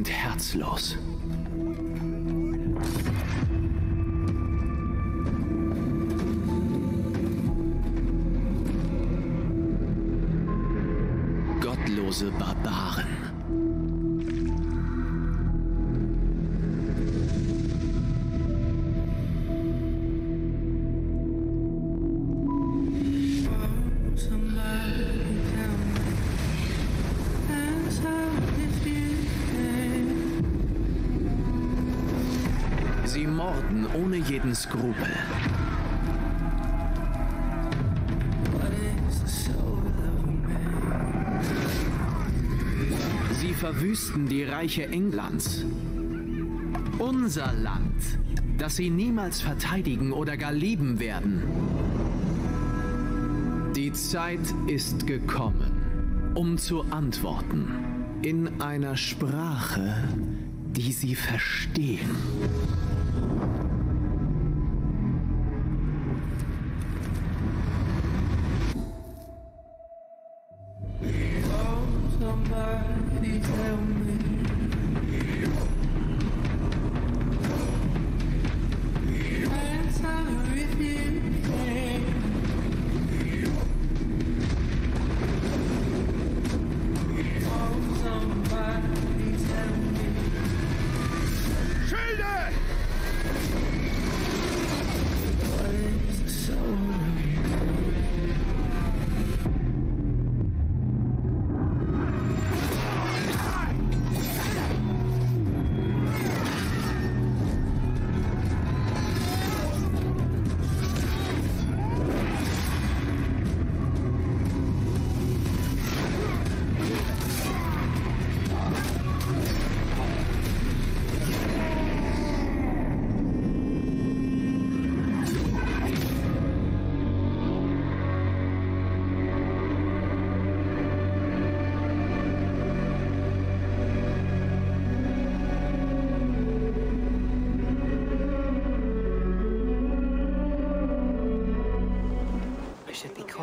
und herzlos. Gottlose Barbaren. Jeden Skrupel. Sie verwüsten die Reiche Englands. Unser Land, das sie niemals verteidigen oder gar lieben werden. Die Zeit ist gekommen, um zu antworten. In einer Sprache, die sie verstehen.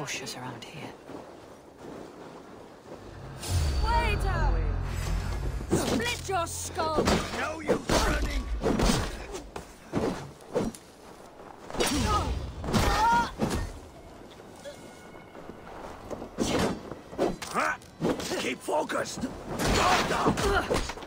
Cautious around here. Waiter! Split your skull! No use running! Huh? Keep focused! Guard down!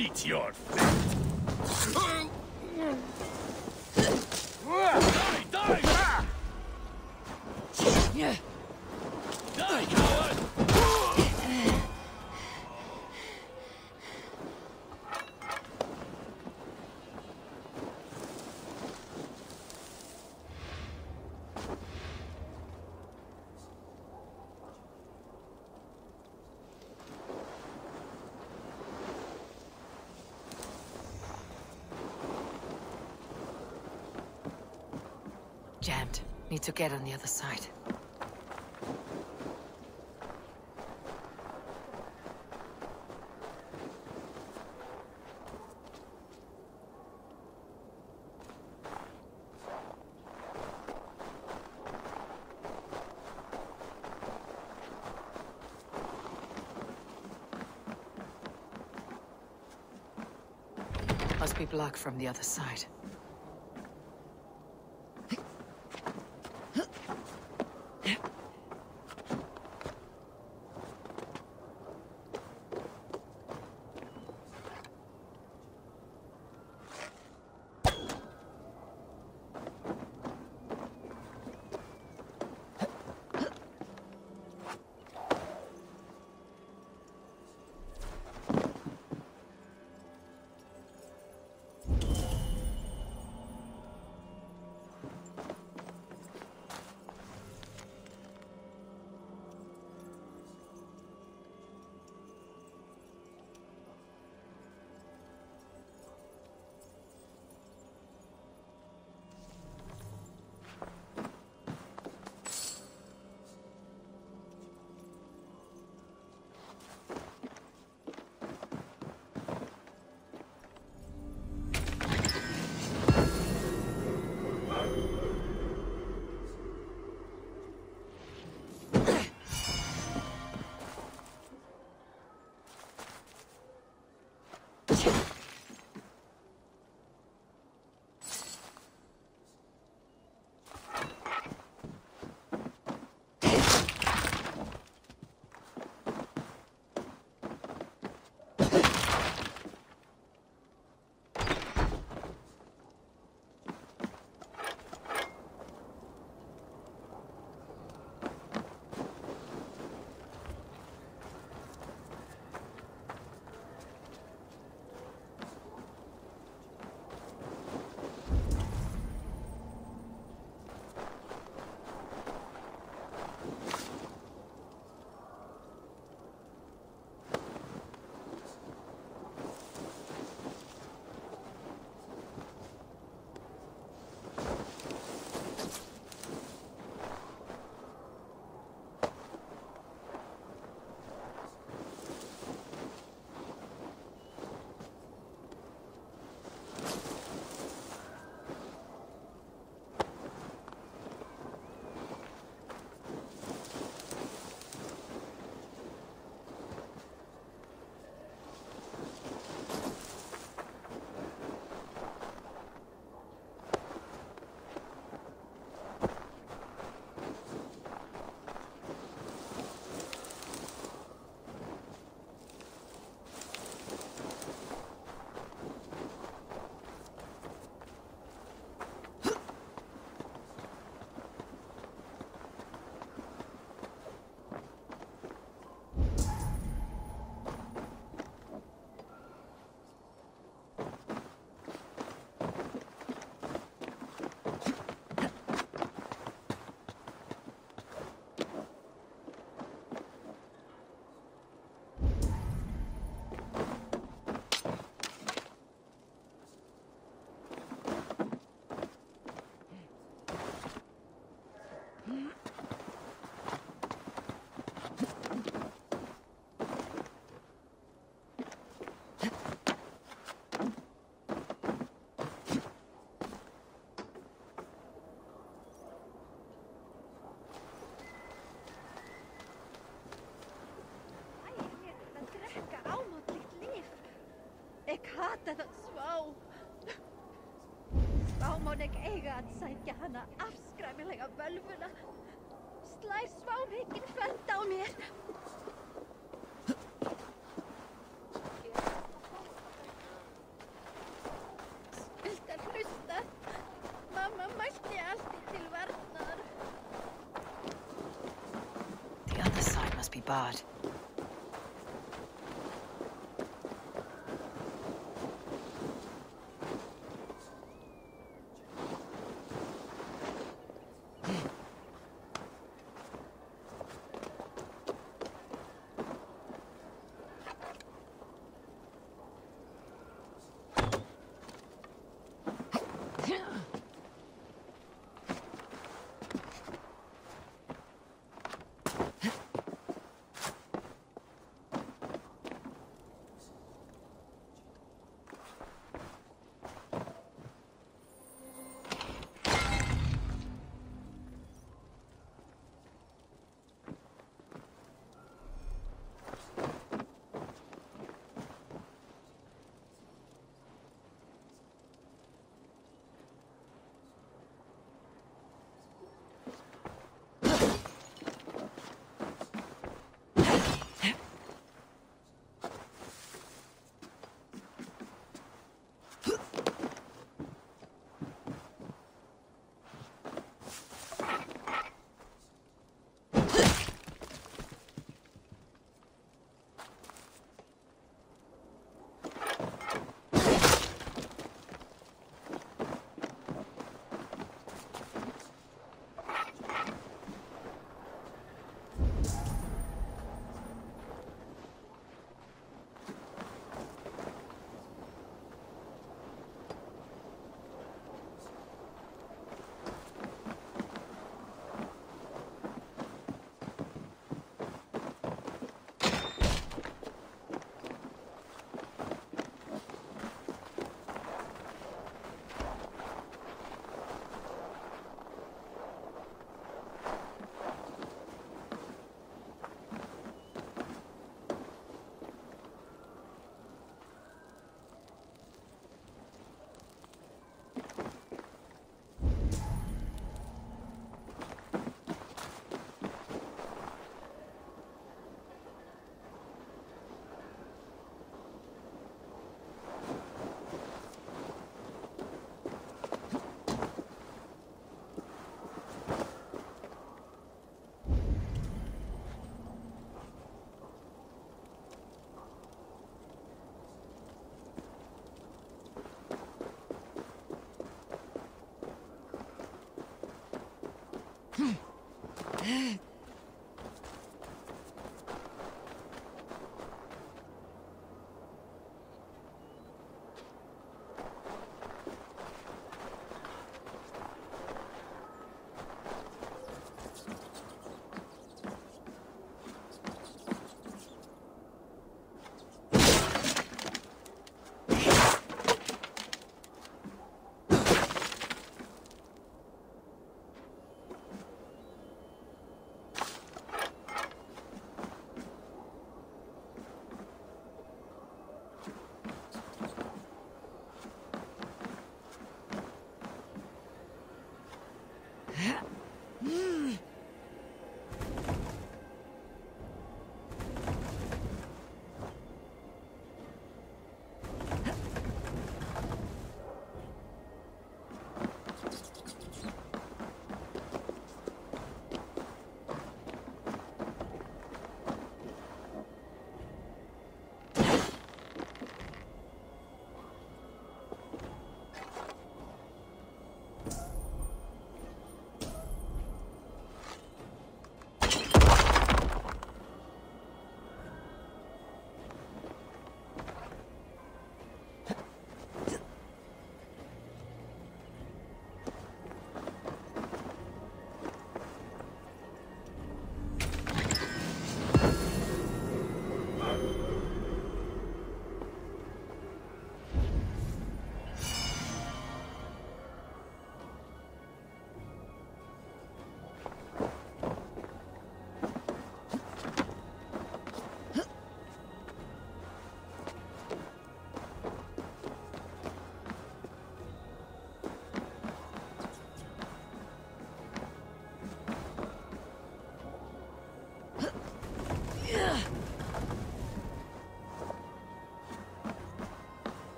Meet your fate! Jammed. Need to get on the other side. Must be blocked from the other side. Æ, Varnar. The other side must be barred.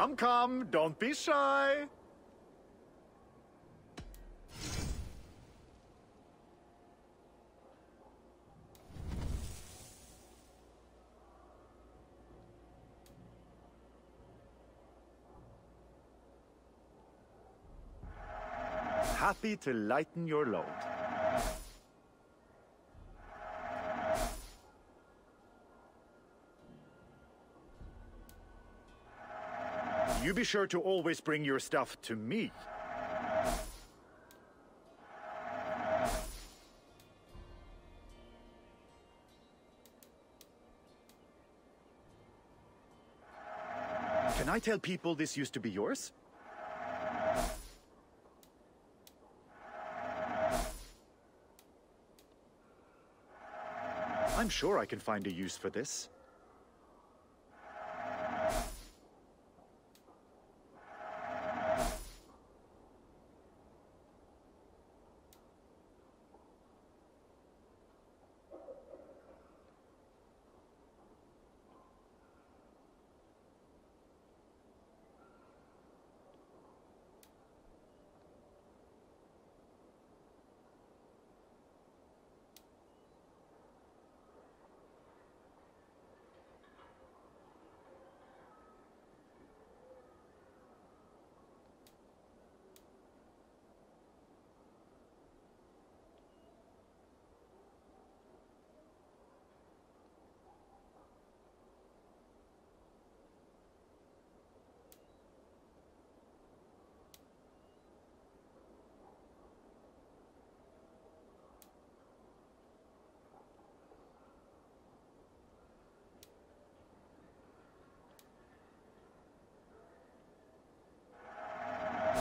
Come, come, don't be shy. Happy to lighten your load. You be sure to always bring your stuff to me. Can I tell people this used to be yours? I'm sure I can find a use for this.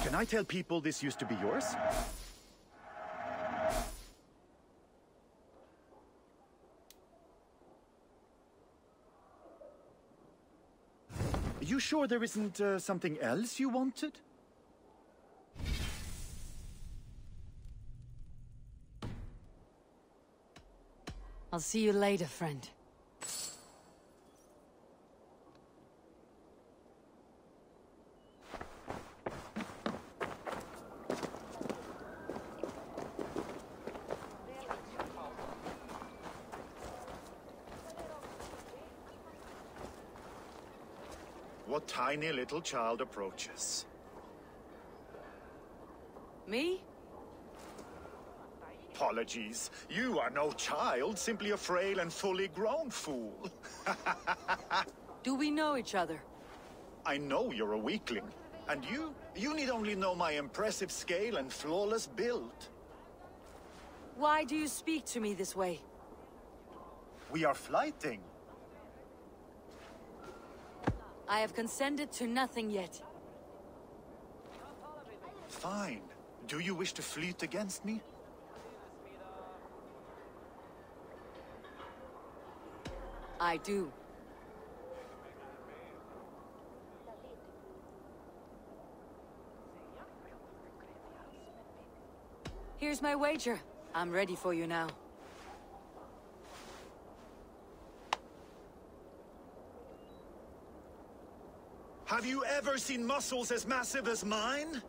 Can I tell people this used to be yours? Are You sure there isn't uh, something else you wanted? I'll see you later, friend. What tiny little child approaches? Me? Apologies. You are no child, simply a frail and fully grown fool. Do we know each other? I know you're a weakling. And you? You need only know my impressive scale and flawless build. Why do you speak to me this way? We are flyting. I have consented to nothing yet. Fine. Do you wish to fleet against me? I do. Here's my wager. I'm ready for you now. Have you ever seen muscles as massive as mine?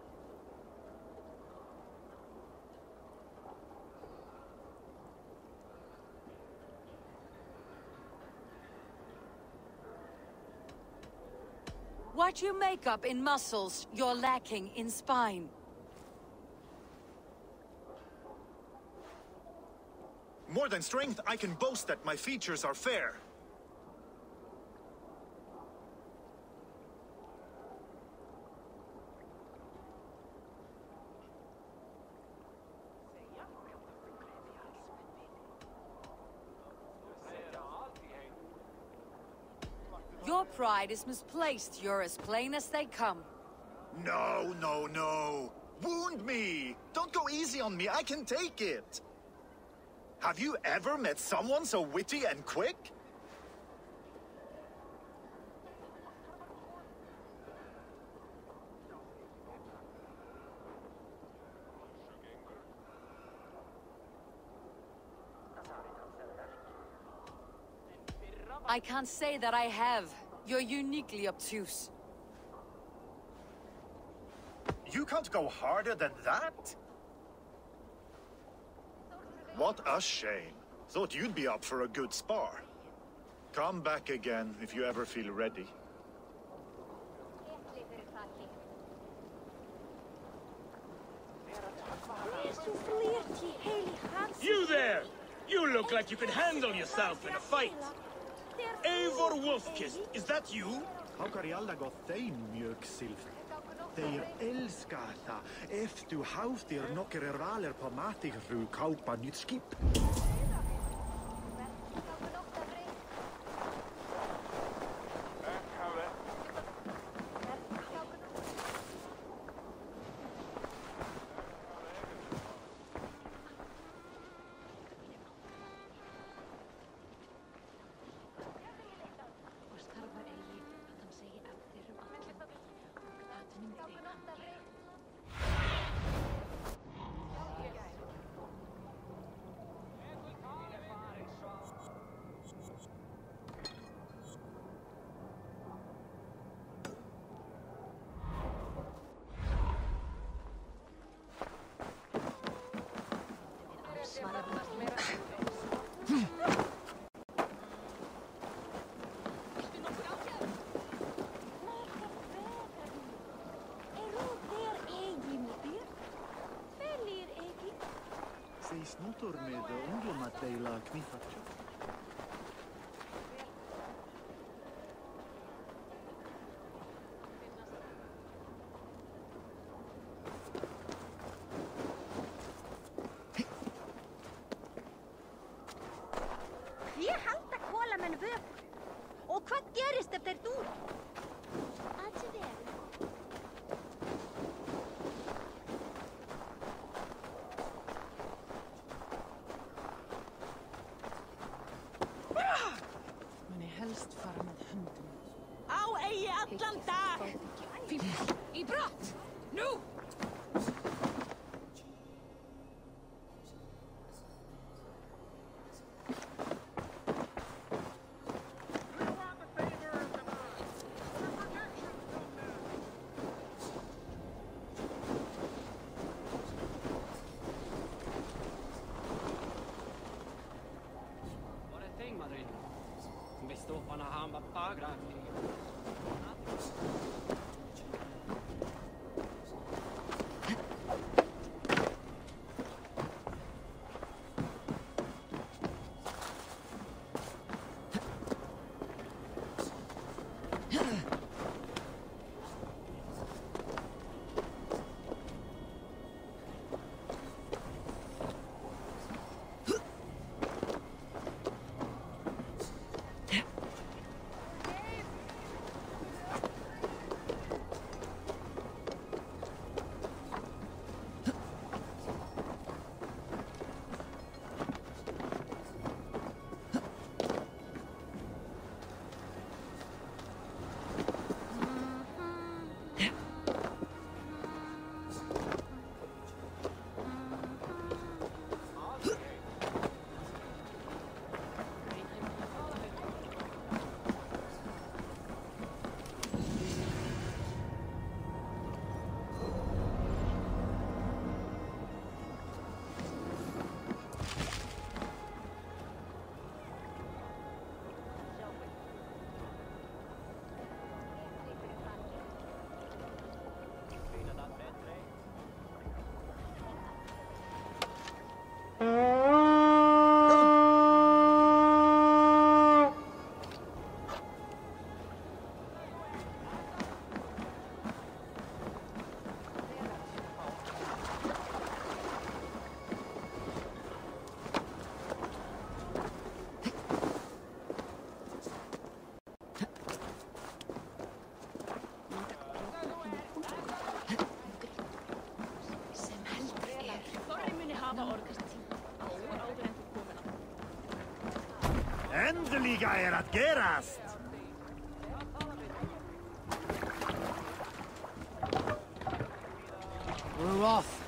What you make up in muscles, you're lacking in spine. More than strength, I can boast that my features are fair. Your pride is misplaced. You're as plain as they come. No, no, no. Wound me! Don't go easy on me, I can take it! Have you ever met someone so witty and quick? I can't say that I have. You're uniquely obtuse. You can't go harder than that? What a shame. Thought you'd be up for a good spar. Come back again if you ever feel ready. You there! You look like you could handle yourself in a fight. Eivor Wolfkiss, is that you? Hákar í alla gott þeim mjög silfr. Þeir elska það ef þú háftir nokkur er valir på matigru kaupa nýtt skip. tormento, un giorno a te faccio. Eigi allan dag! Fífl, Endeliga er att gerast! We're off.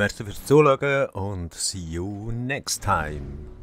Merci fürs Zuschauen und see you next time.